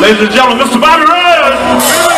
Ladies and gentlemen, Mr. Bobby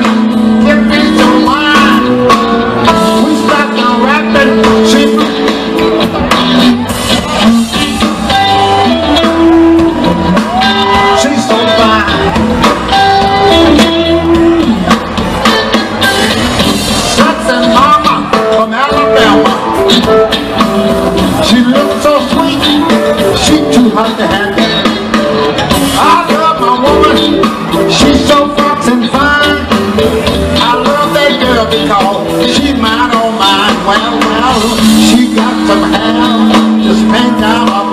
well, she got some hell to spend out